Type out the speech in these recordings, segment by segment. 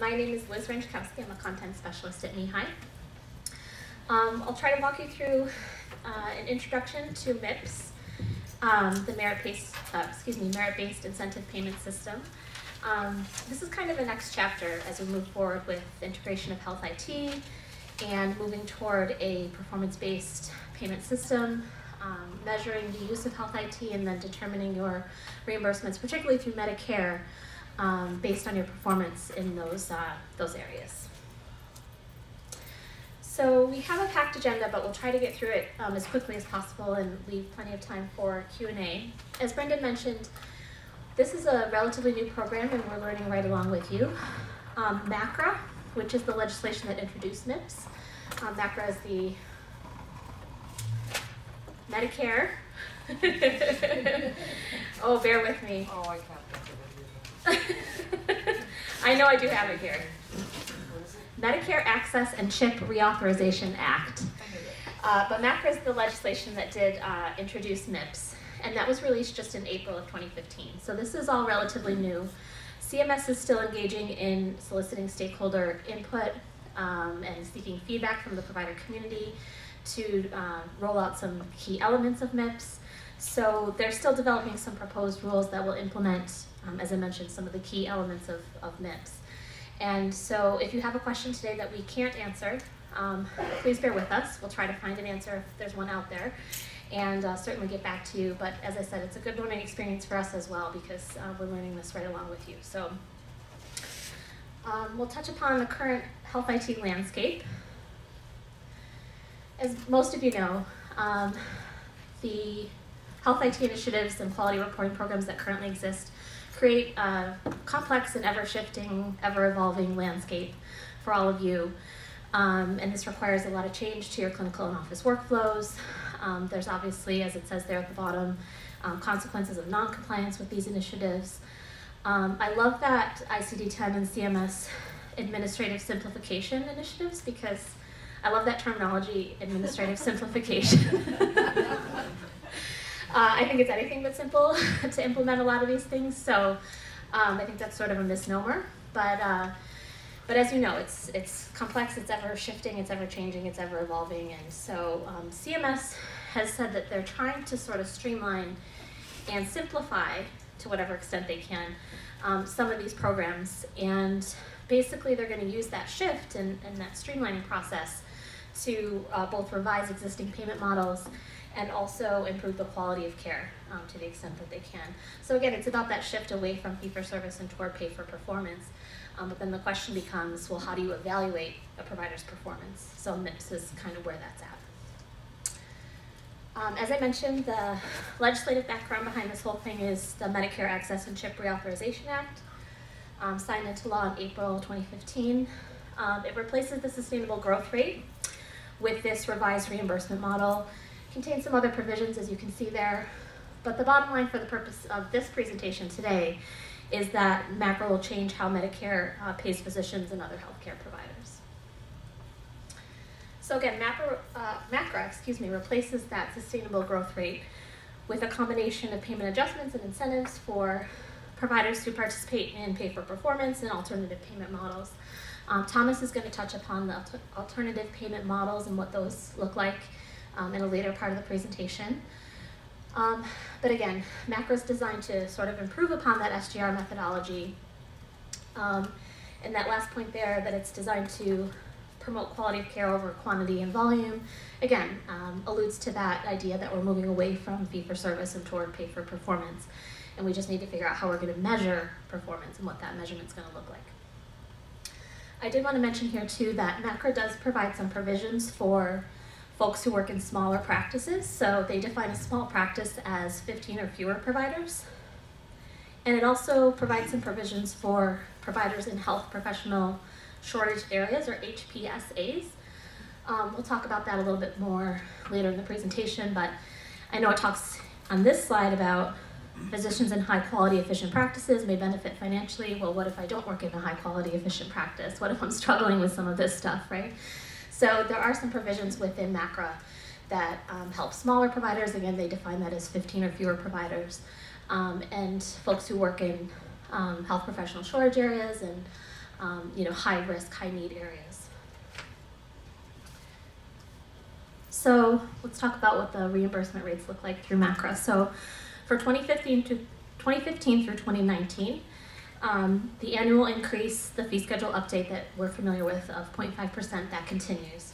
My name is Liz Renczkowski. I'm a content specialist at MeHI Um, I'll try to walk you through uh, an introduction to MIPS, um, the merit-based, uh, excuse me, merit-based incentive payment system. Um, this is kind of the next chapter as we move forward with integration of health IT and moving toward a performance-based payment system, um, measuring the use of health IT, and then determining your reimbursements, particularly through Medicare, um, based on your performance in those, uh, those areas. So we have a packed agenda, but we'll try to get through it um, as quickly as possible and leave plenty of time for Q&A. As Brendan mentioned, this is a relatively new program and we're learning right along with you. Um, MACRA, which is the legislation that introduced MIPS. Um, MACRA is the Medicare. oh, bear with me. Oh, I can't. I know I do have it here. Medicare Access and CHIP Reauthorization Act. Uh, but MACRA is the legislation that did uh, introduce MIPS, and that was released just in April of 2015. So this is all relatively new. CMS is still engaging in soliciting stakeholder input um, and seeking feedback from the provider community to uh, roll out some key elements of MIPS. So they're still developing some proposed rules that will implement um, as I mentioned, some of the key elements of, of MIPS. And so if you have a question today that we can't answer, um, please bear with us. We'll try to find an answer if there's one out there and uh, certainly get back to you. But as I said, it's a good learning experience for us as well because uh, we're learning this right along with you. So um, we'll touch upon the current health IT landscape. As most of you know, um, the health IT initiatives and quality reporting programs that currently exist create a complex and ever-shifting, ever-evolving landscape for all of you. Um, and this requires a lot of change to your clinical and office workflows. Um, there's obviously, as it says there at the bottom, um, consequences of non-compliance with these initiatives. Um, I love that ICD-10 and CMS administrative simplification initiatives because I love that terminology, administrative simplification. Uh, I think it's anything but simple to implement a lot of these things, so um, I think that's sort of a misnomer. But uh, but as you know, it's it's complex, it's ever shifting, it's ever changing, it's ever evolving, and so um, CMS has said that they're trying to sort of streamline and simplify to whatever extent they can um, some of these programs, and basically they're going to use that shift and, and that streamlining process to uh, both revise existing payment models and also improve the quality of care um, to the extent that they can. So again, it's about that shift away from fee-for-service and toward pay-for-performance. Um, but then the question becomes, well, how do you evaluate a provider's performance? So MIPS is kind of where that's at. Um, as I mentioned, the legislative background behind this whole thing is the Medicare Access and CHIP Reauthorization Act, um, signed into law in April 2015. Um, it replaces the sustainable growth rate with this revised reimbursement model contains some other provisions as you can see there, but the bottom line for the purpose of this presentation today is that MACRA will change how Medicare uh, pays physicians and other healthcare providers. So again, MACRA, uh, MACRA excuse me, replaces that sustainable growth rate with a combination of payment adjustments and incentives for providers who participate in pay for performance and alternative payment models. Um, Thomas is going to touch upon the alternative payment models and what those look like um, in a later part of the presentation. Um, but again, MACRA is designed to sort of improve upon that SGR methodology. Um, and that last point there, that it's designed to promote quality of care over quantity and volume, again, um, alludes to that idea that we're moving away from fee-for-service and toward pay-for-performance. And we just need to figure out how we're going to measure performance and what that measurement's going to look like. I did want to mention here too that MACRA does provide some provisions for folks who work in smaller practices. So they define a small practice as 15 or fewer providers. And it also provides some provisions for providers in health professional shortage areas or HPSAs. Um, we'll talk about that a little bit more later in the presentation, but I know it talks on this slide about physicians in high quality efficient practices may benefit financially. Well, what if I don't work in a high quality efficient practice? What if I'm struggling with some of this stuff, right? So there are some provisions within MACRA that um, help smaller providers. Again, they define that as 15 or fewer providers. Um, and folks who work in um, health professional shortage areas and um, you know, high risk, high need areas. So let's talk about what the reimbursement rates look like through MACRA. So for 2015 to 2015 through 2019, um, the annual increase, the fee schedule update that we're familiar with of 0.5%, that continues.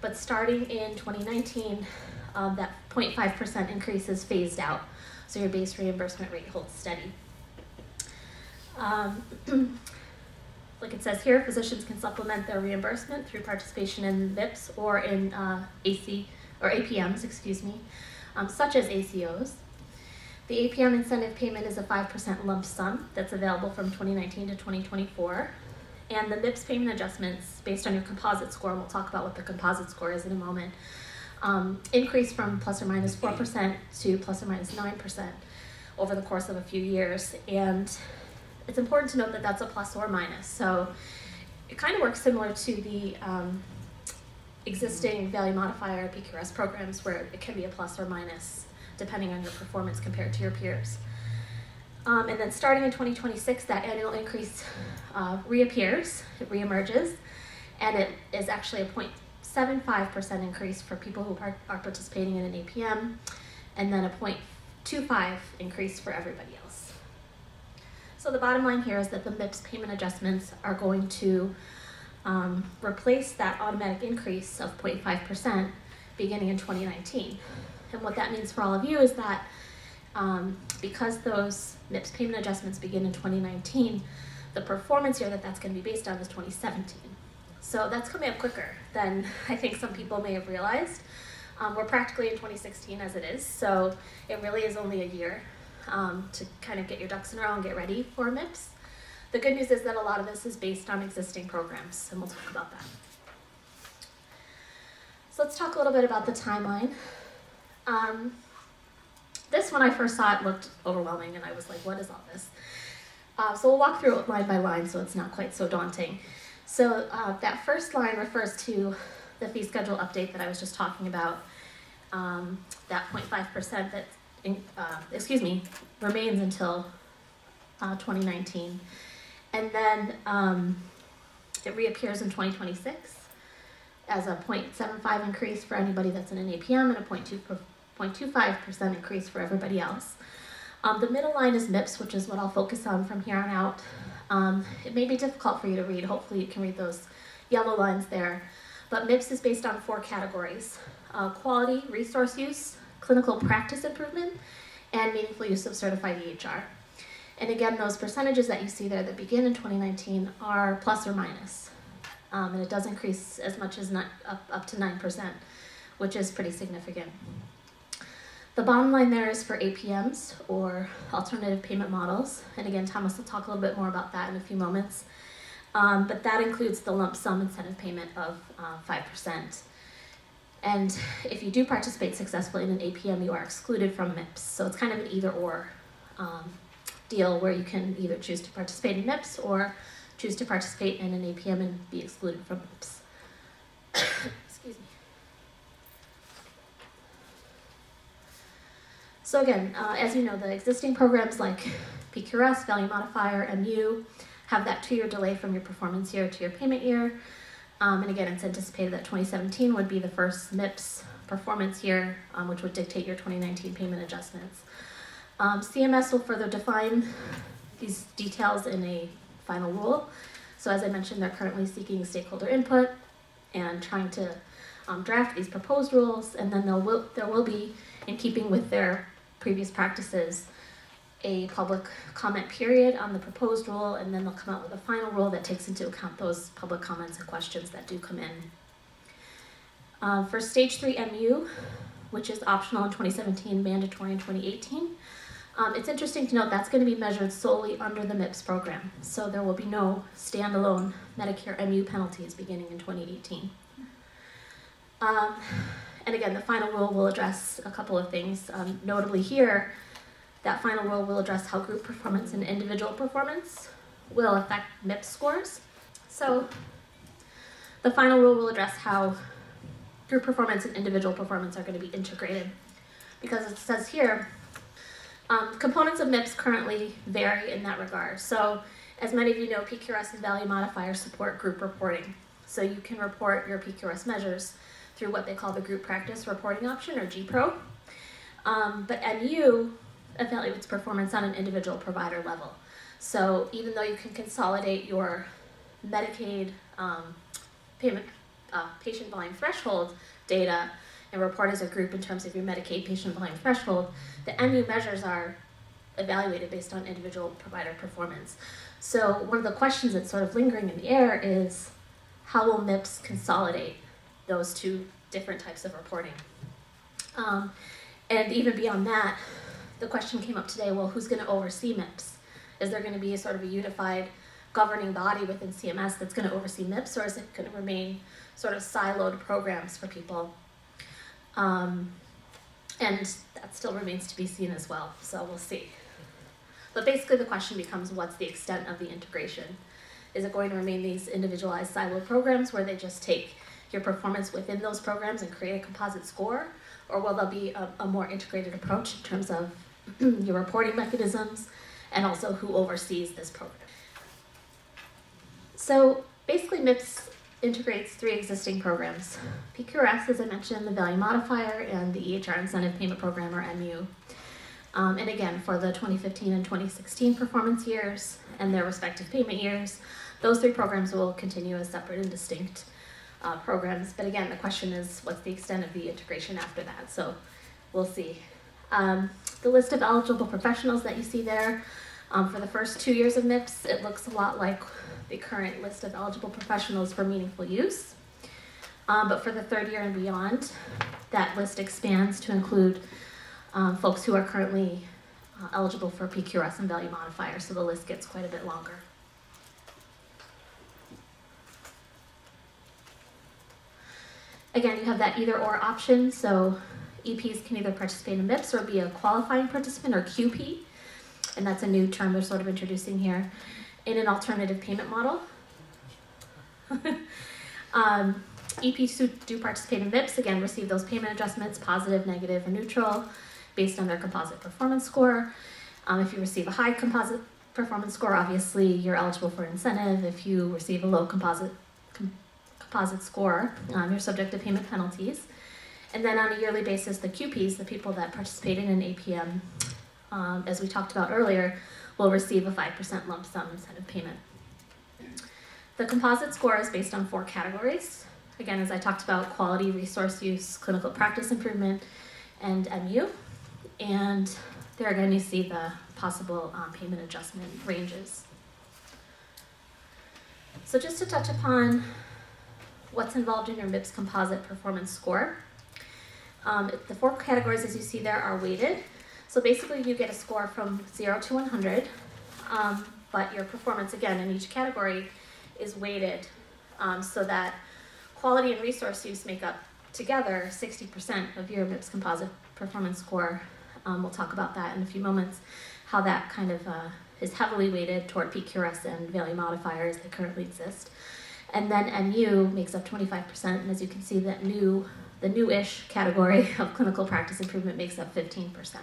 But starting in 2019, um, that 0.5% increase is phased out, so your base reimbursement rate holds steady. Um, like it says here, physicians can supplement their reimbursement through participation in MIPS or in uh, AC or APMs, excuse me, um, such as ACOs. The APM incentive payment is a 5% lump sum that's available from 2019 to 2024. And the MIPS payment adjustments based on your composite score, we'll talk about what the composite score is in a moment, um, increase from plus or minus 4% to plus or minus 9% over the course of a few years. And it's important to note that that's a plus or minus. So it kind of works similar to the um, existing value modifier PQRS programs where it can be a plus or minus depending on your performance compared to your peers. Um, and then starting in 2026, that annual increase uh, reappears, it reemerges, and it is actually a 0.75% increase for people who are, are participating in an APM, and then a 0.25 increase for everybody else. So the bottom line here is that the MIPS payment adjustments are going to um, replace that automatic increase of 0.5% beginning in 2019. And what that means for all of you is that um, because those MIPS payment adjustments begin in 2019, the performance year that that's going to be based on is 2017. So that's coming up quicker than I think some people may have realized. Um, we're practically in 2016 as it is, so it really is only a year um, to kind of get your ducks in a row and get ready for MIPS. The good news is that a lot of this is based on existing programs, and we'll talk about that. So let's talk a little bit about the timeline. Um, this, when I first saw it, looked overwhelming, and I was like, what is all this? Uh, so we'll walk through it line by line so it's not quite so daunting. So uh, that first line refers to the fee schedule update that I was just talking about. Um, that 0.5% that, uh, excuse me, remains until uh, 2019. And then um, it reappears in 2026 as a 0.75 increase for anybody that's in an APM and a 0.25% increase for everybody else. Um, the middle line is MIPS, which is what I'll focus on from here on out. Um, it may be difficult for you to read. Hopefully you can read those yellow lines there. But MIPS is based on four categories. Uh, quality, resource use, clinical practice improvement, and meaningful use of certified EHR. And again, those percentages that you see there that begin in 2019 are plus or minus. Um, and it does increase as much as not, up, up to 9%, which is pretty significant. The bottom line there is for APMs or alternative payment models. And again, Thomas will talk a little bit more about that in a few moments. Um, but that includes the lump sum incentive payment of uh, 5%. And if you do participate successfully in an APM, you are excluded from MIPS. So it's kind of an either or um, deal where you can either choose to participate in MIPS or choose to participate in an APM and be excluded from MIPS. Excuse me. So again, uh, as you know, the existing programs like PQRS, Value Modifier, MU have that two-year delay from your performance year to your payment year. Um, and again, it's anticipated that 2017 would be the first MIPS performance year, um, which would dictate your 2019 payment adjustments. Um, CMS will further define these details in a final rule. So as I mentioned, they're currently seeking stakeholder input and trying to um, draft these proposed rules, and then will, there will be, in keeping with their previous practices, a public comment period on the proposed rule, and then they'll come out with a final rule that takes into account those public comments and questions that do come in. Uh, for stage three MU, which is optional in 2017, mandatory in 2018, um, it's interesting to note that's going to be measured solely under the MIPS program, so there will be no standalone Medicare MU penalties beginning in 2018. Um, and again, the final rule will address a couple of things. Um, notably here, that final rule will address how group performance and individual performance will affect MIPS scores. So the final rule will address how group performance and individual performance are going to be integrated. Because it says here, um, components of MIPS currently vary in that regard. So As many of you know, PQRS value modifiers support group reporting. So you can report your PQRS measures through what they call the group practice reporting option or GPRO. Um, but MU evaluates performance on an individual provider level. So even though you can consolidate your Medicaid um, payment uh, patient volume threshold data and report as a group in terms of your Medicaid patient volume threshold, the MU measures are evaluated based on individual provider performance. So one of the questions that's sort of lingering in the air is how will MIPS consolidate those two different types of reporting? Um, and even beyond that, the question came up today, well, who's going to oversee MIPS? Is there going to be a sort of a unified governing body within CMS that's going to oversee MIPS, or is it going to remain sort of siloed programs for people? Um, and that still remains to be seen as well, so we'll see. But basically the question becomes what's the extent of the integration? Is it going to remain these individualized siloed programs where they just take your performance within those programs and create a composite score? Or will there be a, a more integrated approach in terms of your reporting mechanisms and also who oversees this program? So basically MIPS integrates three existing programs. PQRS, as I mentioned, the value modifier, and the EHR incentive payment program, or MU. Um, and again, for the 2015 and 2016 performance years and their respective payment years, those three programs will continue as separate and distinct uh, programs. But again, the question is what's the extent of the integration after that? So we'll see. Um, the list of eligible professionals that you see there um, for the first two years of MIPS, it looks a lot like the current list of eligible professionals for meaningful use. Um, but for the third year and beyond, that list expands to include um, folks who are currently uh, eligible for PQRS and value modifier, so the list gets quite a bit longer. Again, you have that either or option, so EPs can either participate in MIPS or be a qualifying participant or QP, and that's a new term we're sort of introducing here, in an alternative payment model. um, EPs who do participate in MIPS, again, receive those payment adjustments, positive, negative, or neutral based on their composite performance score. Um, if you receive a high composite performance score, obviously you're eligible for an incentive. If you receive a low composite com composite score, um, you're subject to payment penalties. And then on a yearly basis, the QPs, the people that participated in an APM, um, as we talked about earlier, will receive a 5% lump sum incentive payment. The composite score is based on four categories. Again, as I talked about, quality, resource use, clinical practice improvement, and MU and there again you see the possible um, payment adjustment ranges. So just to touch upon what's involved in your MIPS composite performance score. Um, the four categories as you see there are weighted. So basically you get a score from 0 to 100, um, but your performance again in each category is weighted um, so that quality and resource use make up together 60% of your MIPS composite performance score um, we'll talk about that in a few moments, how that kind of uh, is heavily weighted toward PQRS and value modifiers that currently exist. And then MU makes up 25%, and as you can see, that new, the new-ish category of clinical practice improvement makes up 15%.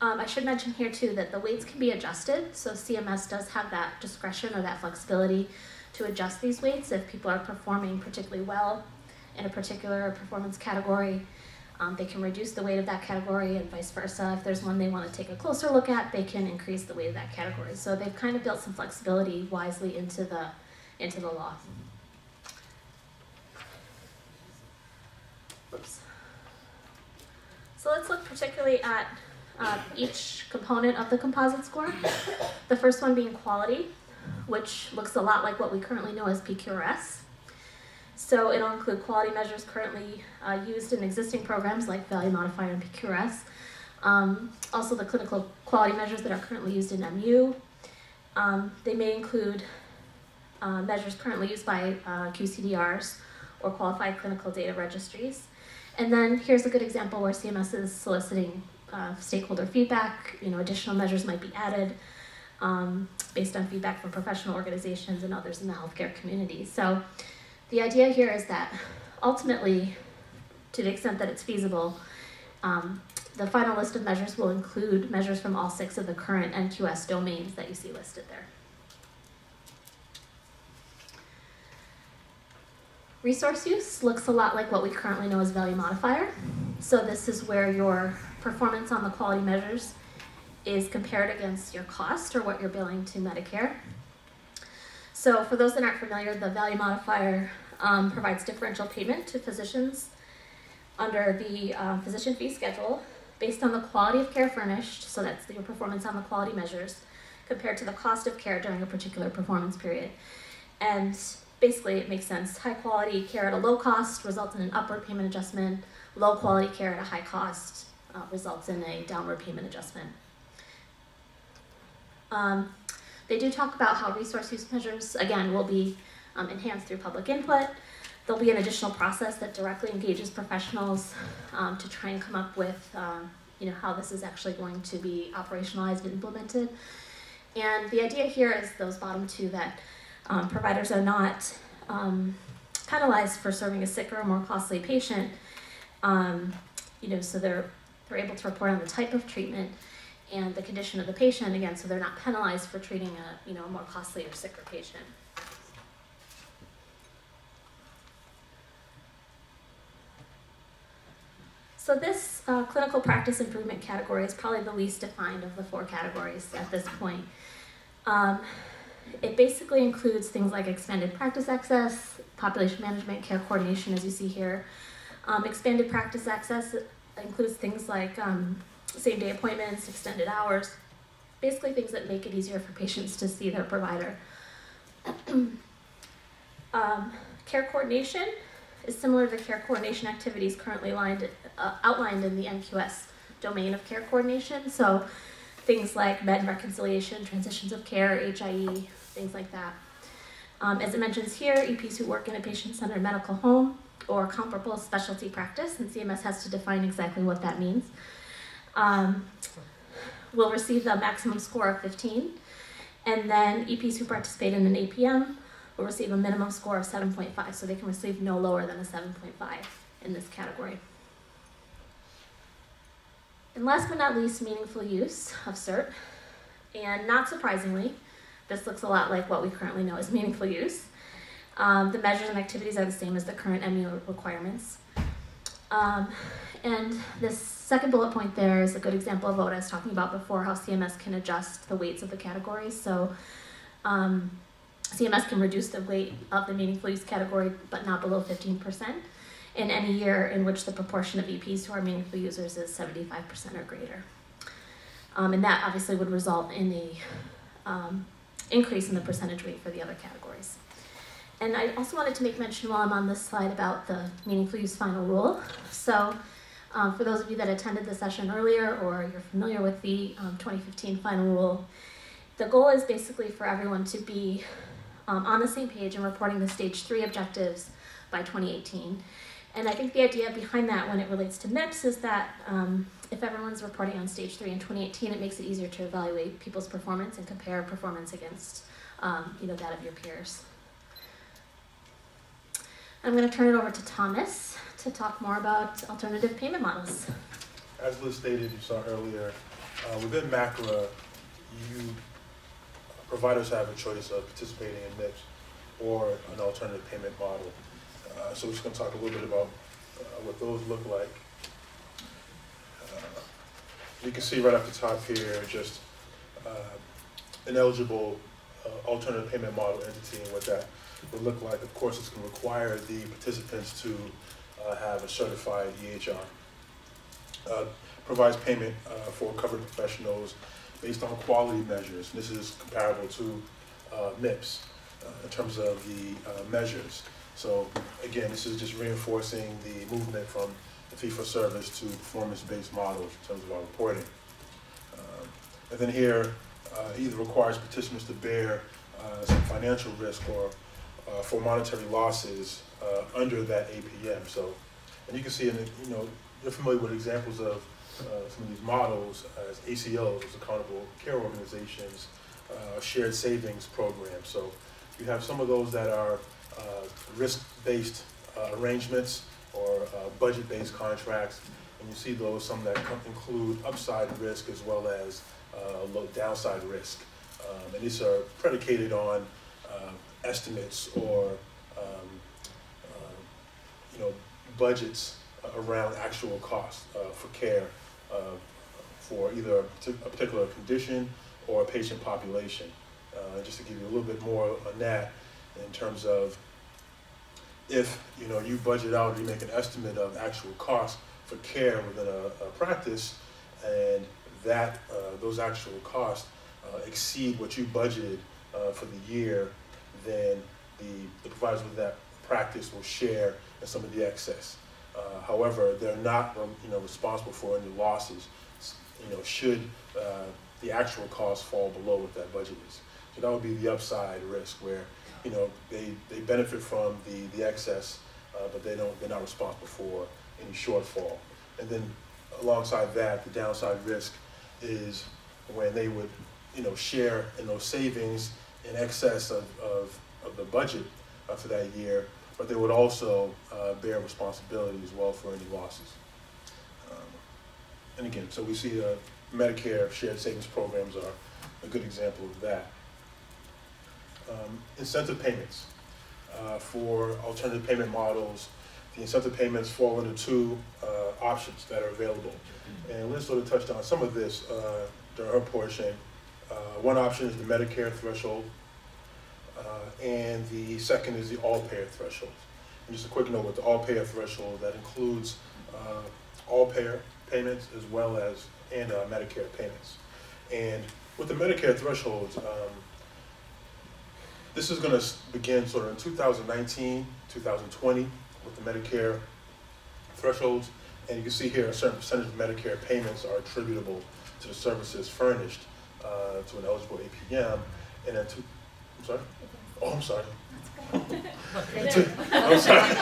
Um, I should mention here too that the weights can be adjusted, so CMS does have that discretion or that flexibility to adjust these weights if people are performing particularly well in a particular performance category um, they can reduce the weight of that category and vice versa. If there's one they want to take a closer look at, they can increase the weight of that category. So they've kind of built some flexibility wisely into the, into the law. Oops. So let's look particularly at uh, each component of the composite score. The first one being quality, which looks a lot like what we currently know as PQRS. So it'll include quality measures currently uh, used in existing programs like Value Modifier and PQRS. Um, also the clinical quality measures that are currently used in MU. Um, they may include uh, measures currently used by uh, QCDRs or qualified clinical data registries. And then here's a good example where CMS is soliciting uh, stakeholder feedback. You know, additional measures might be added um, based on feedback from professional organizations and others in the healthcare community. So the idea here is that ultimately, to the extent that it's feasible, um, the final list of measures will include measures from all six of the current NQS domains that you see listed there. Resource use looks a lot like what we currently know as value modifier. So this is where your performance on the quality measures is compared against your cost or what you're billing to Medicare. So for those that aren't familiar, the value modifier um, provides differential payment to physicians under the um, physician fee schedule based on the quality of care furnished, so that's your performance on the quality measures, compared to the cost of care during a particular performance period. And basically it makes sense. High quality care at a low cost results in an upward payment adjustment. Low quality care at a high cost uh, results in a downward payment adjustment. Um, they do talk about how resource use measures, again, will be um, enhanced through public input. There'll be an additional process that directly engages professionals um, to try and come up with, um, you know, how this is actually going to be operationalized and implemented. And the idea here is those bottom two that um, providers are not um, penalized for serving a sicker or more costly patient. Um, you know, so they're they're able to report on the type of treatment and the condition of the patient again, so they're not penalized for treating a you know a more costly or sicker patient. So this uh, clinical practice improvement category is probably the least defined of the four categories at this point. Um, it basically includes things like expanded practice access, population management, care coordination, as you see here. Um, expanded practice access includes things like um, same day appointments, extended hours, basically things that make it easier for patients to see their provider. um, care coordination is similar to the care coordination activities currently lined, uh, outlined in the NQS domain of care coordination. So things like med reconciliation, transitions of care, HIE, things like that. Um, as it mentions here, EPs who work in a patient-centered medical home or comparable specialty practice, and CMS has to define exactly what that means, um, will receive the maximum score of 15. And then EPs who participate in an APM will receive a minimum score of 7.5, so they can receive no lower than a 7.5 in this category. And last but not least, meaningful use of CEHRT. And not surprisingly, this looks a lot like what we currently know as meaningful use. Um, the measures and activities are the same as the current MU requirements. Um, and this second bullet point there is a good example of what I was talking about before, how CMS can adjust the weights of the categories. So um, CMS can reduce the weight of the meaningful use category, but not below 15% in any year in which the proportion of EPs to our meaningful users is 75% or greater. Um, and that obviously would result in a um, increase in the percentage rate for the other categories. And I also wanted to make mention while I'm on this slide about the meaningful use final rule. So um, for those of you that attended the session earlier or you're familiar with the um, 2015 final rule, the goal is basically for everyone to be um, on the same page and reporting the stage three objectives by 2018. And I think the idea behind that when it relates to MIPS is that um, if everyone's reporting on stage three in 2018, it makes it easier to evaluate people's performance and compare performance against um, you know, that of your peers. I'm going to turn it over to Thomas to talk more about alternative payment models. As Liz stated, you saw earlier, uh, within MACRA, you providers have a choice of participating in MIPS or an alternative payment model. Uh, so we're just going to talk a little bit about uh, what those look like. Uh, you can see right off the top here just uh, an eligible uh, alternative payment model entity and what that would look like. Of course, it's going to require the participants to uh, have a certified EHR. provides payment for covered professionals based on quality measures. This is comparable to MIPS in terms of the measures. So again, this is just reinforcing the movement from the fee-for-service to performance-based models in terms of our reporting. Um, and then here, uh, either requires participants to bear uh, some financial risk or uh, for monetary losses uh, under that APM. So, and you can see, in the, you know, you're familiar with examples of uh, some of these models as ACOs, accountable care organizations, uh, shared savings programs. So you have some of those that are risk-based uh, arrangements or uh, budget-based contracts. And you see those, some that include upside risk as well as uh, low downside risk. Um, And these are predicated on uh, estimates or, um, uh, you know, budgets around actual costs uh, for care uh, for either a a particular condition or a patient population. Uh, Just to give you a little bit more on that, in terms of if, you know, you budget out, you make an estimate of actual costs for care within a, a practice, and that, uh, those actual costs uh, exceed what you budgeted uh, for the year, then the, the providers with that practice will share in some of the excess. Uh, however, they're not, um, you know, responsible for any losses, you know, should uh, the actual cost fall below what that budget is. So that would be the upside risk where, you know, they, they benefit from the, the excess, uh, but they don't, they're not responsible for any shortfall. And then alongside that, the downside risk is when they would, you know, share in those savings in excess of, of, of the budget uh, for that year, but they would also uh, bear responsibility as well for any losses. Um, And again, so we see uh, Medicare shared savings programs are a good example of that. Um, Incentive payments. Uh, For alternative payment models, the incentive payments fall into two uh, options that are available. And Liz sort of touched on some of this uh, during her portion. Uh, One option is the Medicare threshold, uh, and the second is the all-payer threshold. And just a quick note with the all-payer threshold, that includes uh, all-payer payments as well as, and Medicare payments. And with the Medicare thresholds, um, this is gonna begin sort of in 2019, 2020 with the Medicare thresholds. And you can see here, a certain percentage of Medicare payments are attributable to the services furnished uh, to an eligible APM. And then, two, I'm sorry? Oh, I'm sorry. I'm sorry.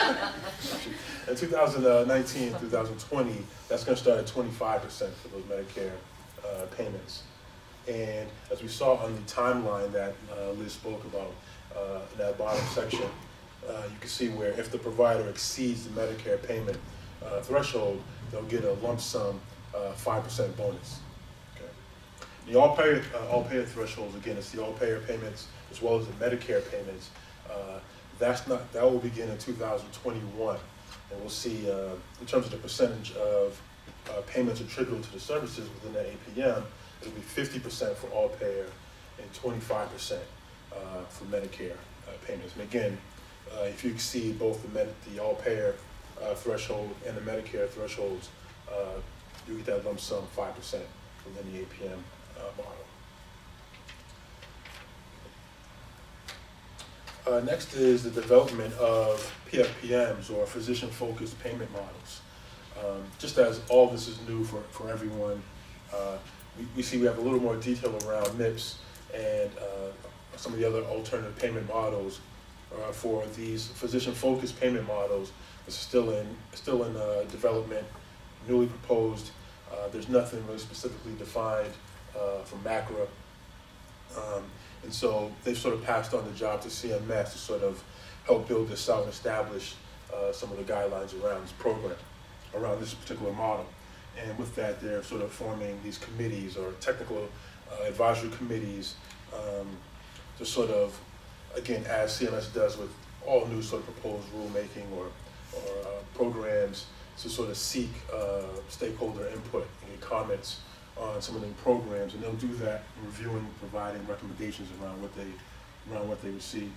In 2019, 2020, that's going to start at 25% for those Medicare uh, payments. And as we saw on the timeline that uh, Liz spoke about uh, in that bottom section, uh, you can see where if the provider exceeds the Medicare payment uh, threshold, they'll get a lump sum uh, 5% bonus. Okay. The all payer, uh, all payer thresholds, again, it's the all payer payments as well as the Medicare payments. Uh, That's not, that will begin in 2021. And we'll see, uh, in terms of the percentage of uh, payments attributable to the services within the APM, it'll be 50% for all payer and 25% uh, for Medicare uh, payments. And again, uh, if you exceed both the med, the all payer uh, threshold and the Medicare thresholds, uh, you get that lump sum 5% within the APM model. Uh, next is the development of PFPMs or physician-focused payment models. Um, just as all this is new for, for everyone, we, see we have a little more detail around MIPS and uh, some of the other alternative payment models uh, for these physician-focused payment models. It's still in still in uh, development, newly proposed. Uh, there's nothing really specifically defined uh, from MACRA. Um, and so they've sort of passed on the job to CMS to sort of help build this out and establish uh, some of the guidelines around this program, around this particular model. And with that, they're sort of forming these committees or technical uh, advisory committees um, to sort of, again, as CMS does with all new sort of proposed rulemaking or, or uh, programs, to sort of seek uh, stakeholder input and comments on some of the programs, and they'll do that reviewing, providing recommendations around what they, around what they receive.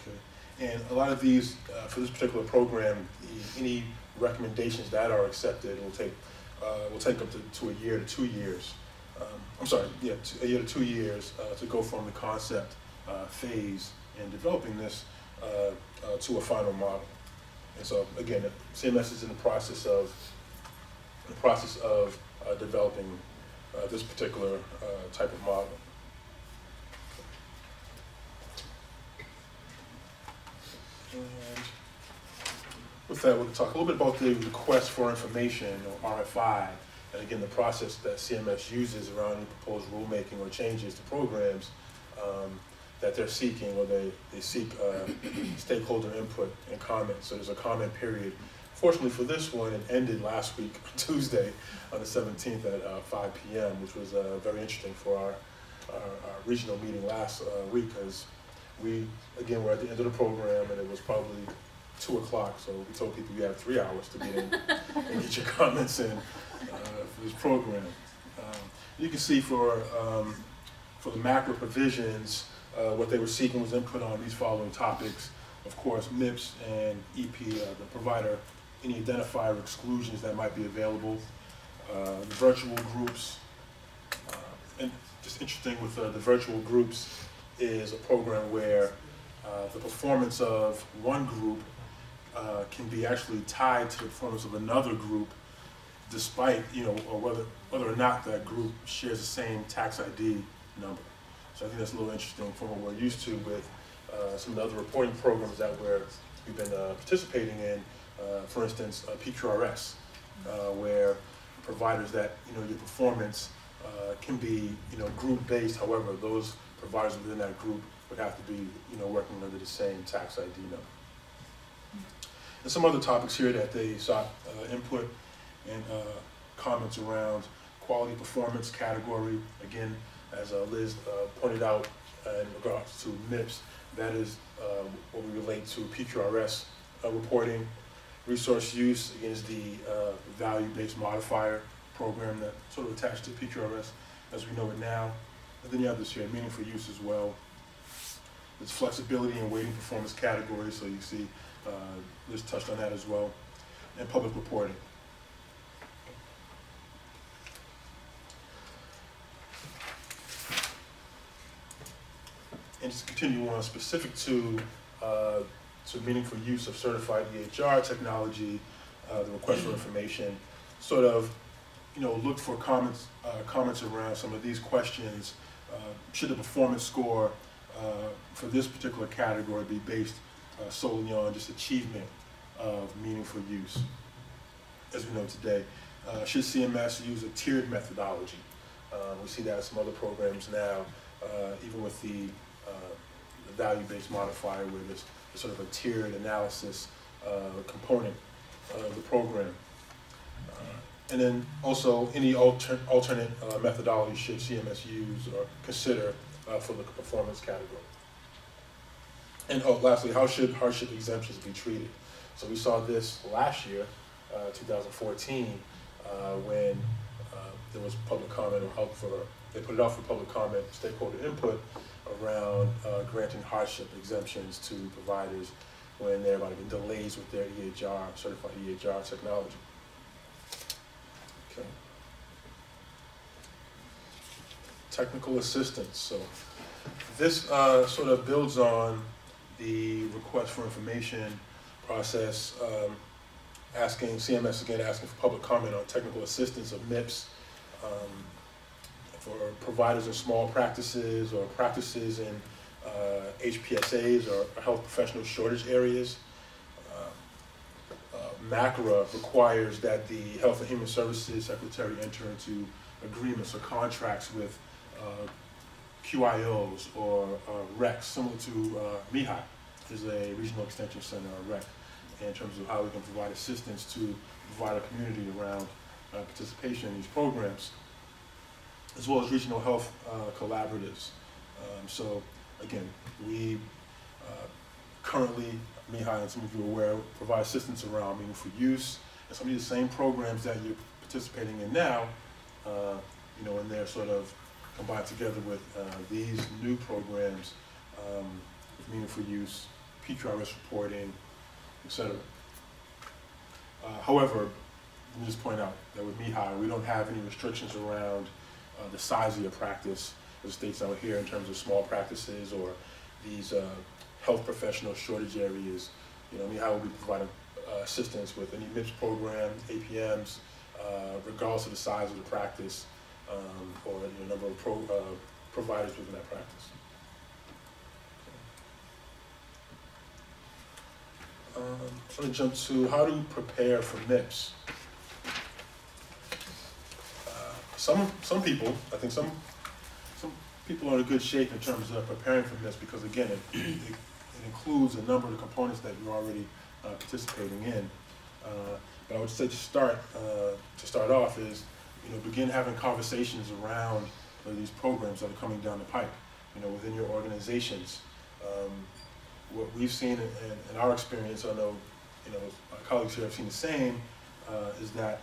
Okay, and a lot of these, uh, for this particular program, the- any recommendations that are accepted will take, uh, will take up to, to a year to two years. Um, I'm sorry, yeah, to- a year to two years uh, to go from the concept uh, phase in developing this uh, uh, to a final model. And so again, CMS is in the process of, the process of uh, developing this particular type of model. And with that, we'll talk a little bit about the request for information, or RFI, and again, the process that CMS uses around any proposed rulemaking or changes to programs um, that they're seeking, or they, they seek uh, stakeholder input and comment. So there's a comment period fortunately for this one, it ended last week, Tuesday, on the seventeenth at, uh, five P M, which was, uh, very interesting for our, our, our regional meeting last, uh, week, because we, again, we're at the end of the program, and it was probably two o'clock, so we told people you have three hours to get in and get your comments in, uh, for this program. Um, You can see for, um, for the MACRA provisions, uh, what they were seeking was input on these following topics. Of course, MIPS and EP, uh, the provider, any identifier exclusions that might be available, virtual groups. And just interesting with uh, the virtual groups is a program where uh, the performance of one group uh, can be actually tied to the performance of another group despite, you know, or whether, whether or not that group shares the same tax ID number. So I think that's a little interesting from what we're used to with uh, some of the other reporting programs that we're, we've been uh, participating in. Uh, For instance, uh, PQRS, uh, where providers that, you know, your performance can be, you know, group-based. However, those providers within that group would have to be, you know, working under the same tax ID number. Some other topics here that they sought uh, input and uh, comments around quality performance category. Again, as uh, Liz uh, pointed out uh, in regards to MIPS, that is uh, what we relate to PQRS reporting. Resource use again, is the value-based modifier program that sort of attached to PQRS as we know it now. And then you have this here, meaningful use as well. There's flexibility and weighting performance categories, so you see uh, Liz touched on that as well. And public reporting. And just continue on, specific to, uh, to meaningful use of certified EHR technology, uh, the request for information, sort of, you know, look for comments, uh, comments around some of these questions. Uh, Should the performance score uh, for this particular category be based uh, solely on just achievement of meaningful use, as we know today? Uh, Should CMS use a tiered methodology? Uh, We see that in some other programs now, uh, even with the uh, the value-based modifier where there's sort of a tiered analysis uh, component of the program. And then also, any alter- alternate methodology should CMS use or consider for the performance category. And oh, lastly, how should hardship exemptions be treated? So we saw this last year, uh, 2014, uh, when uh, there was public comment or help for, they put it out for public comment, stakeholder input around uh, granting hardship exemptions to providers when there might have been delays with their EHR, certified EHR technology. Okay. Technical assistance, so this uh, sort of builds on the request for information process, um, asking, CMS again, asking for public comment on technical assistance of MIPS um, for providers in small practices or practices in uh, HPSAs or health professional shortage areas. Uh, uh, MACRA requires that the Health and Human Services Secretary enter into agreements or contracts with uh, QIOs or uh, RECs, similar to uh, MeHI, is a Regional Extension Center or REC, in terms of how we can provide assistance to provide a community around uh, participation in these programs, as well as regional health uh, collaboratives. Um, So again, we uh, currently, MeHI, and some of you are aware, provide assistance around meaningful use, and some of these same programs that you're participating in now, uh, you know, and they're sort of combined together with uh, these new programs um, with meaningful use, PQRS reporting, et cetera. Uh, However, let me just point out that with MeHI, we don't have any restrictions around uh, the size of your practice, as states out here, in terms of small practices or these uh, health professional shortage areas. You know, MeHI will be providing uh, assistance with any MIPS program, APMs, uh, regardless of the size of the practice um, or the number of pro, uh, providers within that practice. Um, I'm gonna jump to how to prepare for MIPS. Uh, Some, some people, I think some, some people are in good shape in terms of preparing for MIPS because again, it, it it includes a number of the components that you're already uh, participating in. Uh, but I would say to start, uh, to start off is, you know, begin having conversations around these programs that are coming down the pipe, you know, within your organizations. Um, what we've seen in, our experience, I know, you know, my colleagues here have seen the same, uh, is that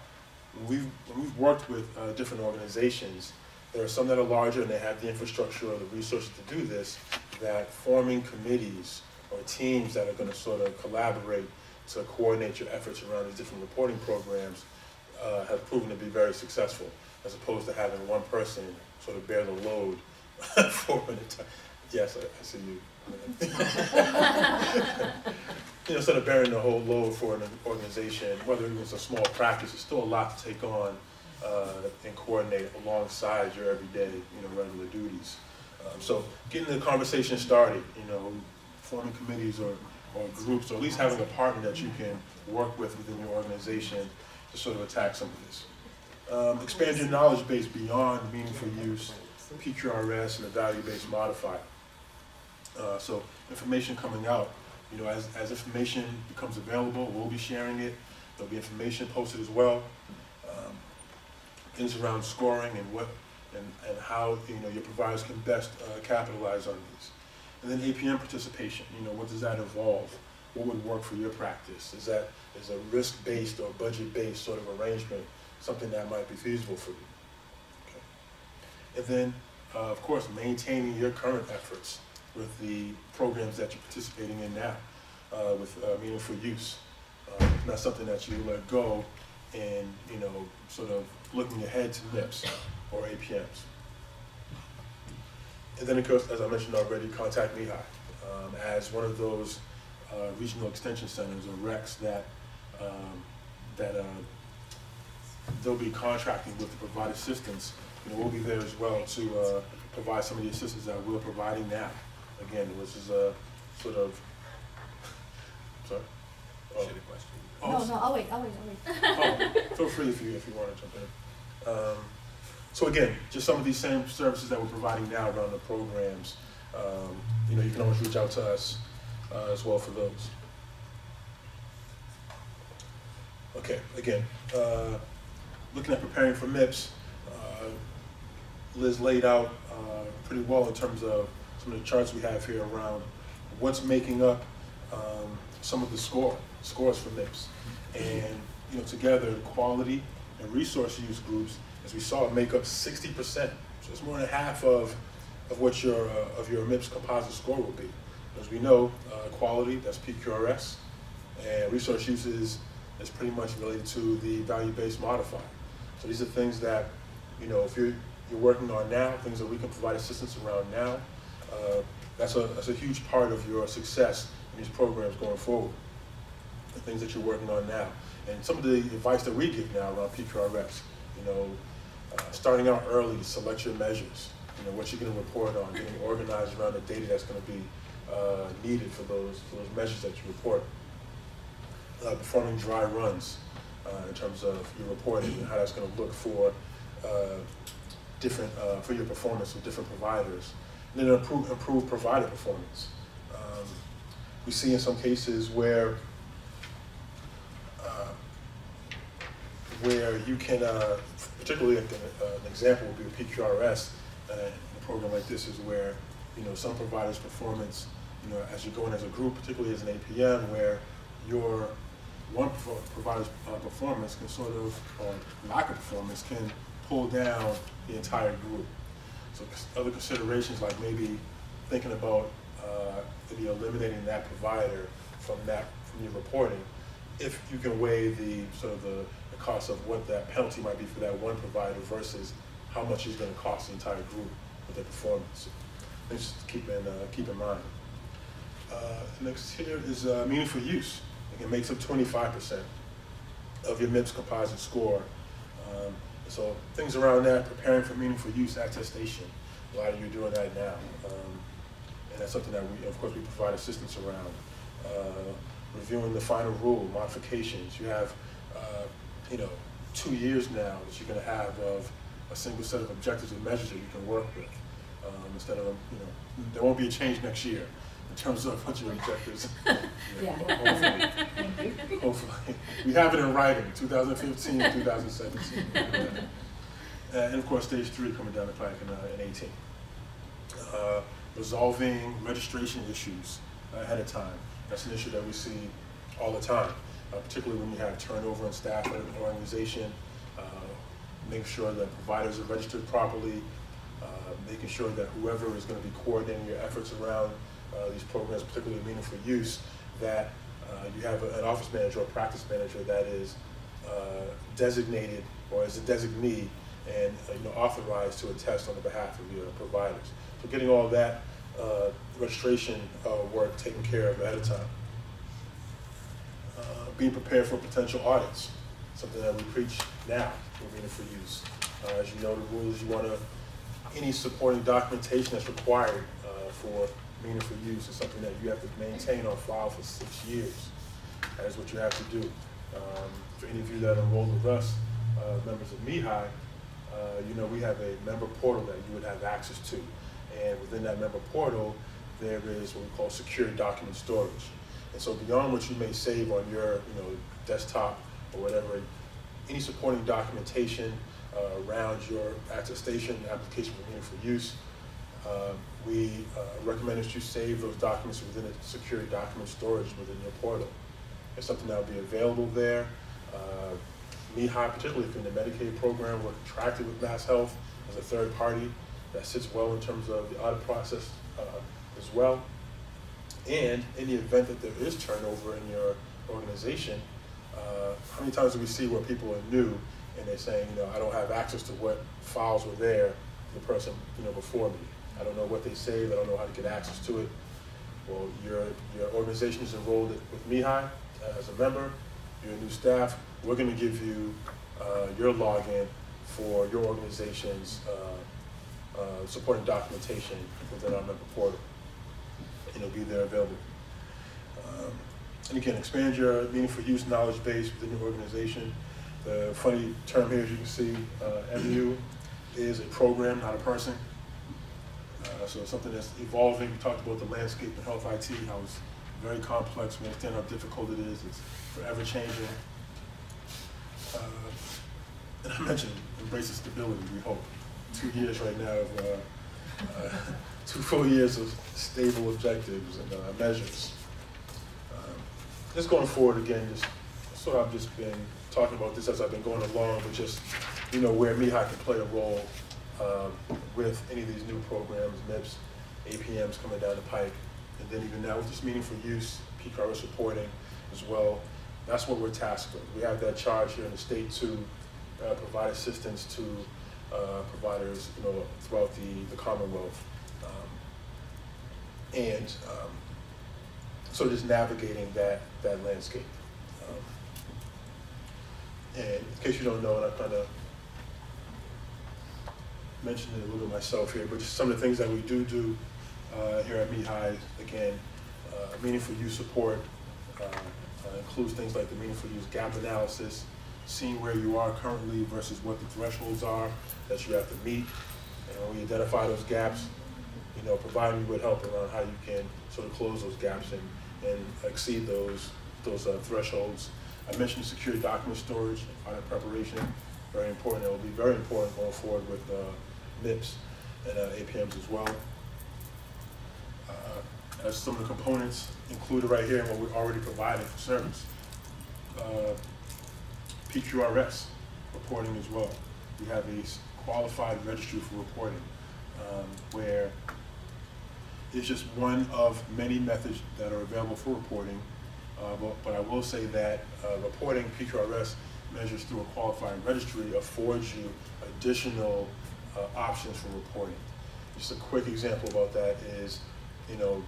when we've, when we've worked with uh, different organizations, there are some that are larger and they have the infrastructure or the resources to do this, that forming committees or teams that are going to sort of collaborate to coordinate your efforts around these different reporting programs uh, have proven to be very successful, as opposed to having one person sort of bear the load for an entire. Yes, I, I see you. You know, instead of bearing the whole load for an organization, whether it was a small practice, it's still a lot to take on uh, and coordinate alongside your everyday, you know, regular duties. Um, so getting the conversation started, you know, forming committees or, or groups, or at least having a partner that you can work with within your organization to sort of attack some of this. Um, expand your knowledge base beyond meaningful use, PQRS, and the value-based modifier. Uh, so information coming out, you know, as, as information becomes available, we'll be sharing it. There'll be information posted as well. Um, things around scoring and what and, and how you know your providers can best uh, capitalize on these. And then APM participation, you know, what does that involve? What would work for your practice? Is that is a risk-based or budget-based sort of arrangement something that might be feasible for you? Okay. And then, uh, of course, maintaining your current efforts with the programs that you're participating in now uh, with uh, meaningful use. Uh, not something that you let go and, you know, sort of looking ahead to MIPS or APMs. And then, of course, as I mentioned already, contact MeHI um, as one of those uh, regional extension centers or RECs that um, that uh, they'll be contracting with to provide assistance. You know, we'll be there as well to uh, provide some of the assistance that we're providing now. Again, which is a sort of sorry. Oh. Shit, a question. Oh, No, no, I'll wait, I'll wait, I'll wait. oh, feel free if you if you want to jump in. Um, so again, just some of these same services that we're providing now around the programs. Um, you know, you can always reach out to us uh, as well for those. Okay, again, uh, looking at preparing for MIPS, uh, Liz laid out uh, pretty well in terms of of the charts we have here around what's making up um, some of the score scores for MIPS, and you know together quality and resource use groups, as we saw, make up 60%. So it's more than half of of what your uh, of your MIPS composite score will be. As we know, uh, quality that's PQRS, and resource use is is pretty much related to the value-based modifier. So these are things that you know if you're you're working on now, things that we can provide assistance around now. Uh, that's a that's a huge part of your success in these programs going forward. The things that you're working on now, and some of the advice that we give now around PQRS. You know, uh, starting out early select your measures. You know what you're going to report on, getting organized around the data that's going to be uh, needed for those for those measures that you report. Uh, performing dry runs uh, in terms of your reporting and how that's going to look for uh, different for your performance with different providers, and then improve improve provider performance. Um, we see in some cases where uh, where you can, uh, particularly an, uh, an example would be a PQRS. Uh, a program like this is where you know some providers' performance, you know, as you're going as a group, particularly as an APM, where your one provider's uh, performance can sort of, or lack of performance, can pull down the entire group. Other considerations like maybe thinking about uh, maybe eliminating that provider from that from your reporting, if you can weigh the sort of the, the cost of what that penalty might be for that one provider versus how much it's going to cost the entire group with their performance. Things to keep in uh, keep in mind. Uh, next here is uh, meaningful use. It makes up 25% of your MIPS composite score. Um, so things around that, preparing for meaningful use attestation. A are you doing that now. Um, and that's something that we, of course, we provide assistance around. Uh, reviewing the final rule, modifications. You have, uh, you know, two years now that you're going to have of a single set of objectives and measures that you can work with. Um, instead of, you know, there won't be a change next year. in terms of what your objectives. Yeah. Hopefully, you. hopefully. We have it in writing, 2015, 2017. And of course, stage three coming down the pike in, uh, in 18. Uh, resolving registration issues ahead of time. That's an issue that we see all the time, uh, particularly when you have turnover in staff at an organization. Make sure that providers are registered properly, making sure that whoever is going to be coordinating your efforts around uh, these programs, particularly meaningful use, that uh, you have a- an office manager or practice manager that is uh, designated or is a designee and uh, you know authorized to attest on the behalf of your providers. So getting all that uh, registration uh, work taken care of ahead of time. Uh, being prepared for potential audits, something that we preach now, for meaningful use. Uh, as you know, the rules, you want to, any supporting documentation that's required uh, for meaningful use is something that you have to maintain on file for six years. That is what you have to do. Um, for any of you that enrolled with us, members of MeHI, uh, you know, we have a member portal that you would have access to. And within that member portal, there is what we call secure document storage. And so beyond what you may save on your, you know, desktop or whatever, any supporting documentation uh, around your attestation, application for use, uh, we uh, recommend that you save those documents within a secure document storage within your portal. It's something that will be available there. MeHI, particularly in the Medicaid program, we're contracted with MassHealth as a third party. That sits well in terms of the audit process uh, as well. And in the event that there is turnover in your organization, uh, how many times do we see where people are new and they're saying, you know, I don't have access to what files were there the person, you know, before me. I don't know what they saved, I don't know how to get access to it. Well, your, your organization is enrolled with MeHI as a member, you're a new staff, we're gonna give you uh, your login for your organization's uh, uh, supporting documentation within our member portal. And it'll be there available. Um, And again, expand your meaningful use knowledge base within your organization. The funny term here, as you can see, uh, MU is a program, not a person. Uh, so something that's evolving. We talked about the landscape in health IT, how it's very complex. We understand how difficult it is. It's forever changing. Uh, and I mentioned embrace stability, we hope. Two years right now of, uh, uh, two full years of stable objectives and uh, measures. Um, Just going forward again, just sort of I've just been talking about this as I've been going along, but just, you know, where MeHI can play a role um, with any of these new programs, MIPS, APMs coming down the pike, and then even now with this meaningful use, PQRS reporting as well. That's what we're tasked with. We have that charge here in the state to uh, provide assistance to uh, providers, you know, throughout the, the Commonwealth. Um, and um, so just navigating that, that landscape. Um, and in case you don't know, and I kind of mentioned it a little bit myself here, but just some of the things that we do do uh, here at MeHI, again, uh, meaningful use support uh, uh, includes things like the meaningful use gap analysis, seeing where you are currently versus what the thresholds are that you have to meet. And when we identify those gaps, you know, providing you with help around how you can sort of close those gaps and, and exceed those, those uh, thresholds. I mentioned secure document storage, audit preparation, very important. It will be very important going forward with uh, MIPS and uh, APMs as well. As some of the components included right here and what we're already providing for service. Uh, PQRS reporting as well. We have a qualified registry for reporting um, where it's just one of many methods that are available for reporting. Uh, but, but I will say that uh, reporting PQRS measures through a qualified registry affords you additional uh, options for reporting. Just a quick example about that is, you know,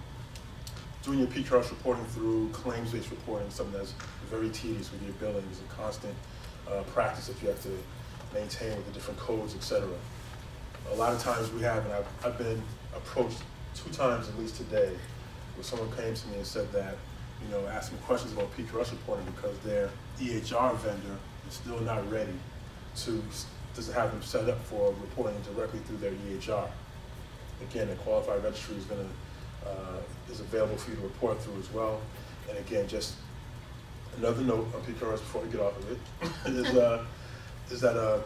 doing your PQRS reporting through claims-based reporting, something that's very tedious with your billing, is a constant uh, practice that you have to maintain with the different codes, et cetera. A lot of times we have, and I've, I've been approached two times at least today, where someone came to me and said that, you know, asked me questions about PQRS reporting because their EHR vendor is still not ready to, doesn't have them set up for reporting directly through their EHR. Again, a qualified registry is gonna is available for you to report through as well. And again, just another note on PQRS before we get off of it is, uh, is that, uh,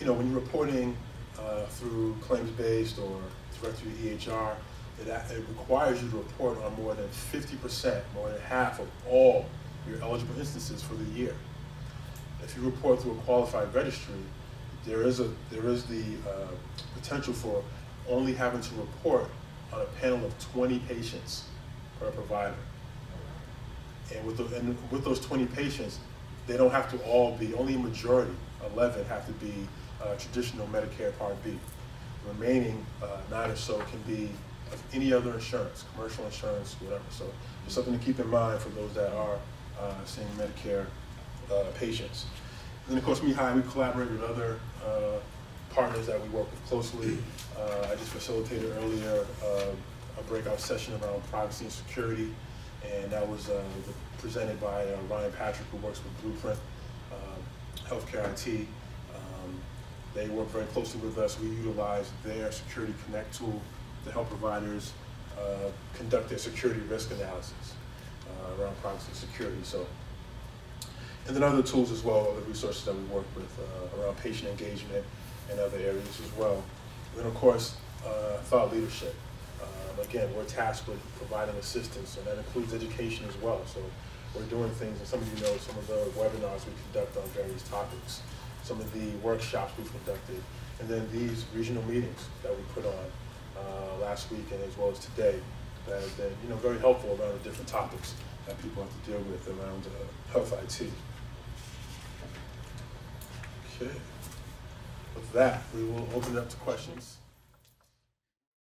you know, when you're reporting uh, through claims-based or direct through EHR, it, it requires you to report on more than fifty percent, more than half of all your eligible instances for the year. If you report through a qualified registry, there is a, there is the uh, potential for only having to report on a panel of twenty patients per provider. And with, the, and with those 20 patients, they don't have to all be, only a majority, 11, have to be uh, traditional Medicare Part B. The remaining uh, nine or so can be of any other insurance, commercial insurance, whatever. So it's something to keep in mind for those that are uh, seeing Medicare uh, patients. And then, of course, high, we collaborate with other uh, partners that we work with closely. Uh, I just facilitated earlier uh, a breakout session around privacy and security, and that was uh, presented by uh, Ryan Patrick, who works with Blueprint um, Healthcare IT. Um, They work very closely with us. We utilize their Security Connect tool to help providers uh, conduct their security risk analysis uh, around privacy and security. So and then other tools as well, other resources that we work with uh, around patient engagement and other areas as well. And of course, uh, thought leadership. Um, again, we're tasked with providing assistance, and that includes education as well. So we're doing things, and some of you know some of the webinars we conduct on various topics, some of the workshops we've conducted, and then these regional meetings that we put on uh, last week and as well as today that have been, you know, very helpful around the different topics that people have to deal with around uh, health IT. Okay. With that, we will open it up to questions.